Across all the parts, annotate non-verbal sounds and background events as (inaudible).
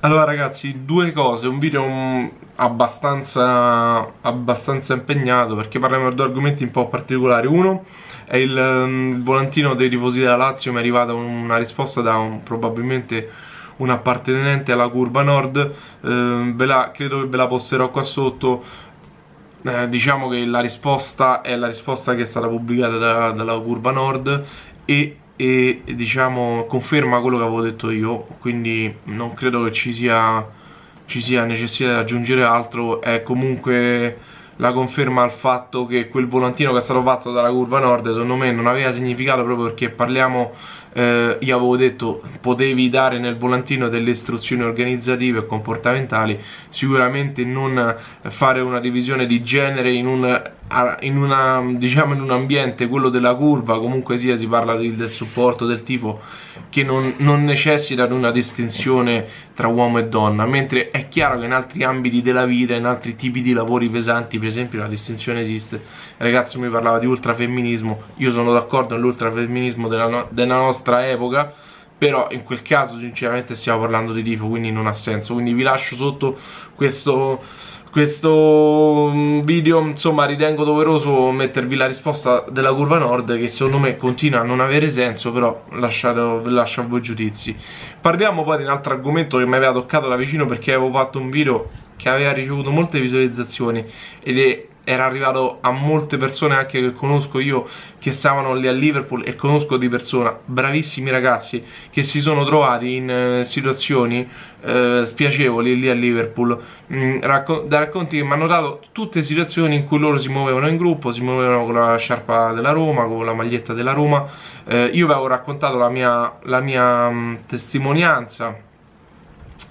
Allora ragazzi, due cose, un video um, abbastanza, abbastanza impegnato perché parliamo di argomenti un po' particolari. Uno è il, um, il volantino dei tifosi della Lazio, mi è arrivata una risposta da un, probabilmente un appartenente alla curva nord, eh, la, credo che ve la posterò qua sotto. Eh, diciamo che la risposta è la risposta che è stata pubblicata da, dalla curva nord e e diciamo conferma quello che avevo detto io quindi non credo che ci sia, ci sia necessità di aggiungere altro è comunque la conferma al fatto che quel volantino che è stato fatto dalla curva nord secondo me non aveva significato proprio perché parliamo eh, io avevo detto potevi dare nel volantino delle istruzioni organizzative e comportamentali sicuramente non fare una divisione di genere in un, in una, diciamo in un ambiente quello della curva comunque sia si parla di, del supporto del tipo che non, non necessita di una distinzione tra uomo e donna. Mentre è chiaro che in altri ambiti della vita in altri tipi di lavori pesanti per esempio la distinzione esiste. Il ragazzo mi parlava di ultrafemminismo. Io sono d'accordo nell'ultrafemminismo della, no, della nostra epoca però in quel caso sinceramente stiamo parlando di tifo quindi non ha senso. Quindi vi lascio sotto questo questo mm, video insomma ritengo doveroso mettervi la risposta della curva nord che secondo me continua a non avere senso però lasciate, lascio a voi giudizi. Parliamo poi di un altro argomento che mi aveva toccato da vicino perché avevo fatto un video che aveva ricevuto molte visualizzazioni ed è era arrivato a molte persone anche che conosco io che stavano lì a Liverpool e conosco di persona bravissimi ragazzi che si sono trovati in eh, situazioni eh, spiacevoli lì a Liverpool. Mm, racco da racconti che mi hanno dato tutte situazioni in cui loro si muovevano in gruppo si muovevano con la sciarpa della Roma con la maglietta della Roma. Eh, io vi avevo raccontato la mia, la mia mh, mm, testimonianza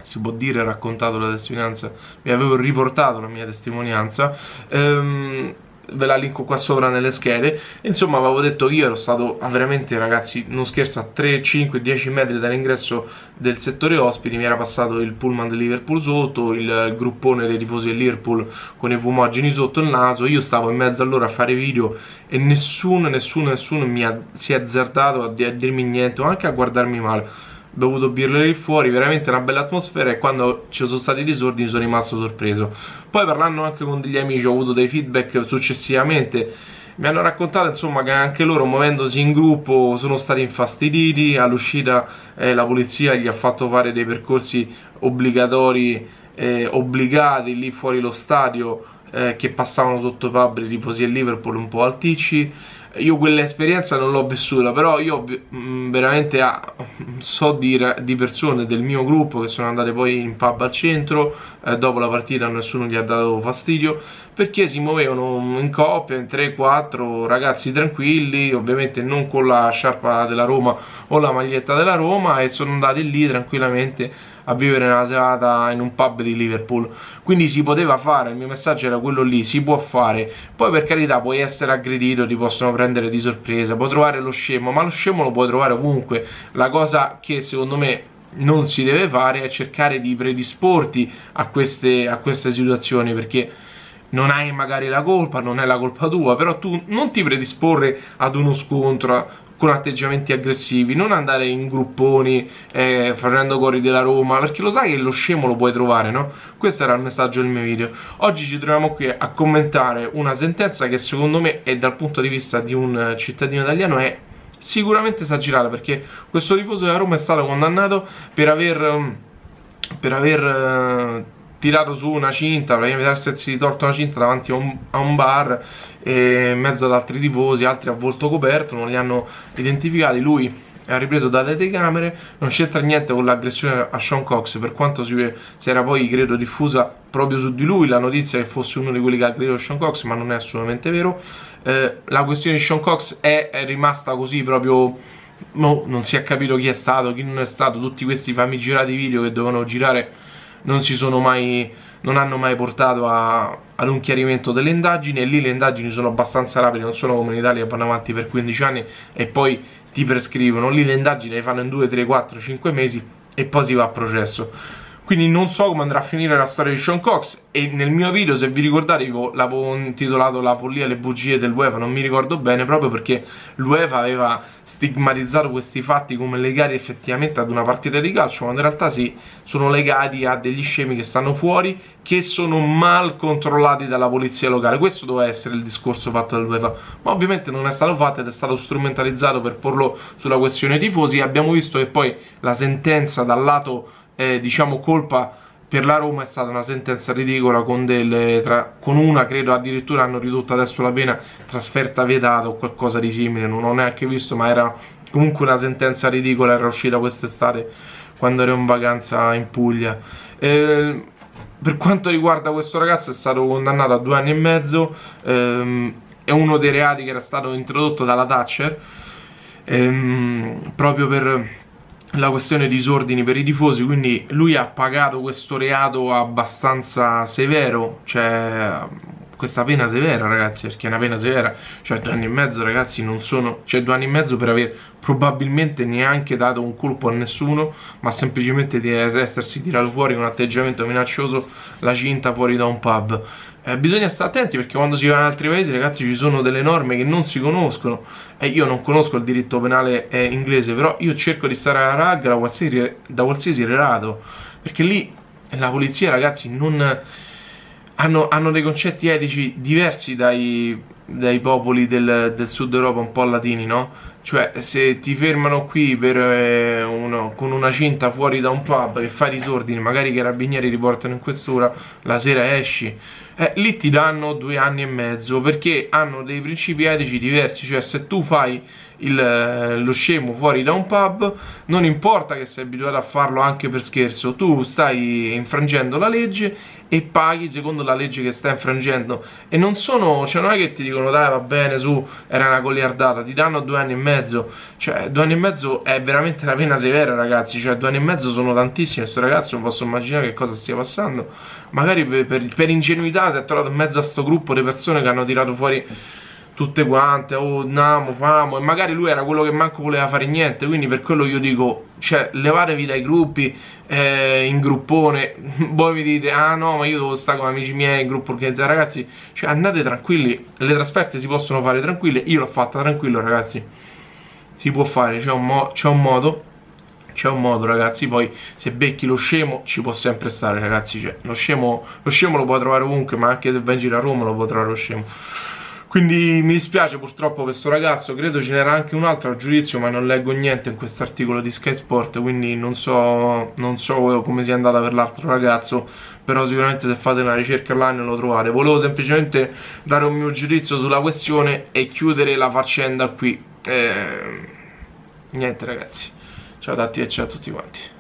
si può dire raccontato la testimonianza, vi avevo riportato la mia testimonianza, ehm, ve la linko qua sopra nelle schede, insomma avevo detto io ero stato veramente ragazzi, non scherzo, a 3, 5, 10 metri dall'ingresso del settore ospiti, mi era passato il pullman del Liverpool sotto, il gruppone dei tifosi del Liverpool con i fumogeni sotto il naso, io stavo in mezzo a loro a fare video e nessuno, nessuno, nessuno mi ha, si è azzardato a, a dirmi niente o anche a guardarmi male bevuto birre lì fuori, veramente una bella atmosfera e quando ci sono stati i disordini sono rimasto sorpreso. Poi parlando anche con degli amici ho avuto dei feedback successivamente, mi hanno raccontato insomma che anche loro muovendosi in gruppo sono stati infastiditi, all'uscita eh, la polizia gli ha fatto fare dei percorsi obbligatori, eh, obbligati lì fuori lo stadio eh, che passavano sotto pub di tifosi e Liverpool un po' alticci io quell'esperienza non l'ho vissuta però io mm, veramente ah, so di, di, persone del mio gruppo che sono andate poi in pub al centro eh, dopo la partita nessuno gli ha dato fastidio perché si muovevano in coppia, in 3-4 ragazzi tranquilli ovviamente non con la sciarpa della Roma o la maglietta della Roma e sono andati lì tranquillamente a vivere una serata in un pub di Liverpool. Quindi si poteva fare, il mio messaggio era quello lì, si può fare. Poi per carità puoi essere aggredito, ti possono prendere di sorpresa puoi trovare lo scemo, ma lo scemo lo puoi trovare ovunque. La cosa che secondo me non si deve fare è cercare di predisporti a queste, a queste situazioni perché non hai magari la colpa, non è la colpa tua, però tu non ti predisporre ad uno scontro con atteggiamenti aggressivi, non andare in grupponi eh, facendo cori della Roma, perché lo sai che lo scemo lo puoi trovare, no? Questo era il messaggio del mio video. Oggi ci troviamo qui a commentare una sentenza che secondo me e dal punto di vista di un cittadino italiano è sicuramente esagerata, perché questo tifoso della Roma è stato condannato per aver, per aver tirato su una cinta, praticamente essersi tolto una cinta davanti a un, a un bar in mezzo ad altri tifosi, altri a volto coperto, non li hanno identificati, lui ha ripreso dalle telecamere, non c'entra niente con l'aggressione a Sean Cox, per quanto si, si, era poi, credo, diffusa proprio su di lui la notizia che fosse uno di quelli che ha aggredito Sean Cox, ma non è assolutamente vero. Eh, la questione di Sean Cox è, è rimasta così proprio... No, non si è capito chi è stato, chi non è stato, tutti questi famigirati video che dovevano girare non si sono mai non hanno mai portato a, ad un chiarimento delle indagini e lì le indagini sono abbastanza rapide, non sono come in Italia vanno avanti per 15 anni e poi ti prescrivono, lì le indagini le fanno in 2, 3, 4, 5 mesi e poi si va a processo. Quindi non so come andrà a finire la storia di Sean Cox e nel mio video se vi ricordate l'avevo intitolato La follia e le bugie dell'UEFA non mi ricordo bene proprio perché l'UEFA aveva stigmatizzato questi fatti come legati effettivamente ad una partita di calcio quando in realtà sì, sono legati a degli scemi che stanno fuori che sono mal controllati dalla polizia locale. Questo doveva essere il discorso fatto dall'UEFA. Ma ovviamente non è stato fatto ed è stato strumentalizzato per porlo sulla questione tifosi. Abbiamo visto che poi la sentenza dal lato eh, diciamo colpa per la Roma è stata una sentenza ridicola con, delle, tra, con una credo addirittura hanno ridotto adesso la pena trasferta vietata o qualcosa di simile non ho neanche visto ma era comunque una sentenza ridicola era uscita quest'estate quando ero in vacanza in Puglia. Eh, per quanto riguarda questo ragazzo è stato condannato a due anni e mezzo ehm, è uno dei reati che era stato introdotto dalla Thatcher ehm, proprio per la questione disordini per i tifosi, quindi lui ha pagato questo reato abbastanza severo, cioè questa pena severa ragazzi, perché è una pena severa, cioè due anni e mezzo ragazzi non sono, cioè due anni e mezzo per aver probabilmente neanche dato un colpo a nessuno, ma semplicemente di essersi tirato fuori con un atteggiamento minaccioso la cinta fuori da un pub. Eh, bisogna stare attenti perché quando si va in altri paesi ragazzi ci sono delle norme che non si conoscono. E io non conosco il diritto penale eh, inglese però io cerco di stare alla ragga da qualsiasi, da qualsiasi relato perché lì la polizia ragazzi non hanno, hanno dei concetti etici diversi dai, dai popoli del, del, sud Europa un po' latini no? cioè se ti fermano qui per, eh, uno, con una cinta fuori da un pub e fai disordini magari i carabinieri riportano in questura la sera esci eh, lì ti danno due anni e mezzo perché hanno dei principi etici diversi, cioè se tu fai il, eh, lo scemo fuori da un pub, non importa che sei abituato a farlo anche per scherzo, tu stai infrangendo la legge e paghi secondo la legge che stai infrangendo. E non sono, cioè non è che ti dicono dai va bene su, era una goliardata, ti danno due anni e mezzo, cioè due anni e mezzo è veramente una pena severa ragazzi, cioè due anni e mezzo sono tantissimi, questo ragazzo non posso immaginare che cosa stia passando, magari per, per, per ingenuità si è trovato in mezzo a sto gruppo di persone che hanno tirato fuori tutte quante, oh namo, famo, e magari lui era quello che manco voleva fare niente, quindi per quello io dico, cioè, levatevi dai gruppi, eh, in gruppone, (laughs) voi mi dite, ah no, ma io devo stare con amici miei, in gruppo organizzato, ragazzi, cioè andate tranquilli, le trasferte si possono fare tranquille, io l'ho fatta tranquillo, ragazzi, si può fare, c'è un, mo un modo, c'è un modo ragazzi poi se becchi lo scemo ci può sempre stare ragazzi cioè, lo, scemo, lo scemo lo puoi trovare ovunque ma anche se vai in giro a Roma lo puoi trovare lo scemo quindi mi dispiace purtroppo questo ragazzo, credo ce n'era anche un altro a giudizio ma non leggo niente in questo articolo di Sky Sport quindi non so, non so come sia andata per l'altro ragazzo però sicuramente se fate una ricerca online lo trovate. Volevo semplicemente dare un mio giudizio sulla questione e chiudere la faccenda qui. Eh, niente ragazzi, ciao a tutti e ciao a tutti quanti.